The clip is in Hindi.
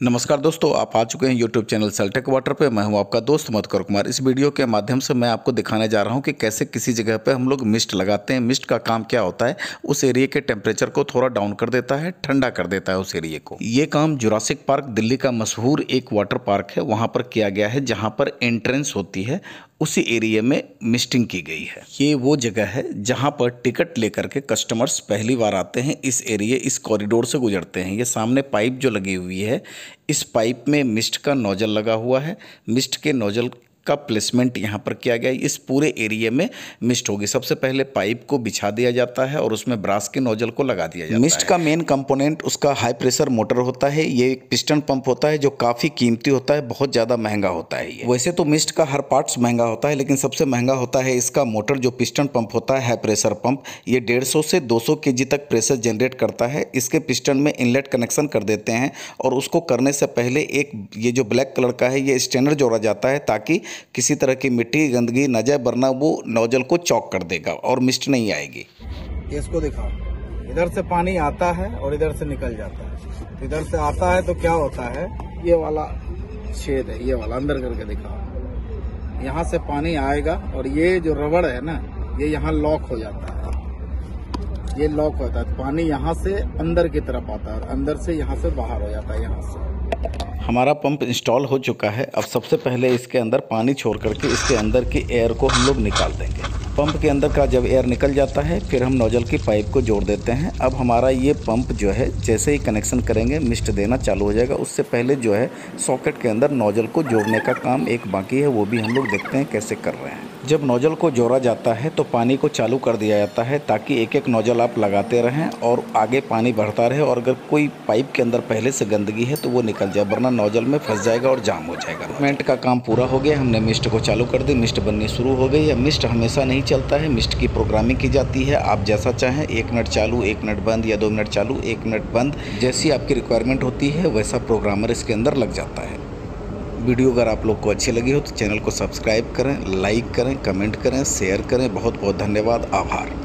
नमस्कार दोस्तों, आप आ चुके हैं यूट्यूब चैनल सेल्टेक वाटर पे। मैं हूँ आपका दोस्त मधुकर कुमार। इस वीडियो के माध्यम से मैं आपको दिखाने जा रहा हूँ कि कैसे किसी जगह पे हम लोग मिस्ट लगाते हैं। मिस्ट का काम क्या होता है? उस एरिया के टेम्परेचर को थोड़ा डाउन कर देता है, ठंडा कर देता है उस एरिए को। ये काम जुरासिक पार्क दिल्ली का मशहूर एक वाटर पार्क है। वहाँ पर किया गया है, जहाँ पर एंट्रेंस होती है। उसी एरिया में मिस्टिंग की गई है। ये वो जगह है जहाँ पर टिकट लेकर के कस्टमर्स पहली बार आते हैं, इस एरिया इस कॉरिडोर से गुजरते हैं। ये सामने पाइप जो लगी हुई है, इस पाइप में मिस्ट का नोजल लगा हुआ है। मिस्ट के नोजल का प्लेसमेंट यहाँ पर किया गया इस पूरे एरिया में मिस्ट होगी। सबसे पहले पाइप को बिछा दिया जाता है और उसमें ब्रास के नोजल को लगा दिया जाता है। मिस्ट का मेन कंपोनेंट उसका हाई प्रेशर मोटर होता है। ये एक पिस्टन पंप होता है जो काफ़ी कीमती होता है बहुत ज़्यादा महँगा होता है वैसे तो मिस्ट का हर पार्ट्स महँगा होता है लेकिन सबसे महँगा होता है इसका मोटर जो पिस्टन पंप होता है हाई प्रेशर पंप ये डेढ़ से दो सौ तक प्रेशर जनरेट करता है। इसके पिस्टन में इनलेट कनेक्शन कर देते हैं और उसको करने से पहले एक ये जो ब्लैक कलर का है ये स्टेनर जोड़ा जाता है ताकि किसी तरह की मिट्टी गंदगी न जाए, वरना वो नोजल को चौक कर देगा और मिस्ट नहीं आएगी। इसको दिखाओ। इधर से पानी आता है और इधर से निकल जाता है। इधर से आता है तो क्या होता है? ये वाला छेद है, ये वाला अंदर करके दिखाओ। यहाँ से पानी आएगा और ये जो रबड़ है ना, ये यहाँ लॉक हो जाता है। ये लॉक होता है पानी यहाँ से अंदर की तरफ़ आता है अंदर से यहाँ से बाहर हो जाता है, यहाँ से। हमारा पंप इंस्टॉल हो चुका है। अब सबसे पहले इसके अंदर पानी छोड़ करके इसके अंदर की एयर को हम लोग निकाल देंगे। पंप के अंदर का जब एयर निकल जाता है, फिर हम नोजल की पाइप को जोड़ देते हैं। अब हमारा ये पंप जो है, जैसे ही कनेक्शन करेंगे मिस्ट देना चालू हो जाएगा। उससे पहले जो है सॉकेट के अंदर नोजल को जोड़ने का काम एक बाकी है, वो भी हम लोग देखते हैं कैसे कर रहे हैं। जब नोजल को जोड़ा जाता है तो पानी को चालू कर दिया जाता है, ताकि एक एक नोजल आप लगाते रहें और आगे पानी बढ़ता रहे और अगर कोई पाइप के अंदर पहले से गंदगी है तो वो निकल जाए, वरना नोजल में फंस जाएगा और जाम हो जाएगा। मेंट का काम पूरा हो गया, हमने मिस्ट को चालू कर दी मिस्ट बननी शुरू हो गई। है मिस्ट हमेशा नहीं चलता है, मिस्ट की प्रोग्रामिंग की जाती है। आप जैसा चाहें, एक मिनट चालू, एक मिनट बंद या दो मिनट चालू, एक मिनट बंद। जैसी आपकी रिक्वायरमेंट होती है, वैसा प्रोग्रामर इसके अंदर लग जाता है। वीडियो अगर आप लोग को अच्छी लगी हो तो चैनल को सब्सक्राइब करें लाइक करें कमेंट करें शेयर करें। बहुत बहुत धन्यवाद। आभार।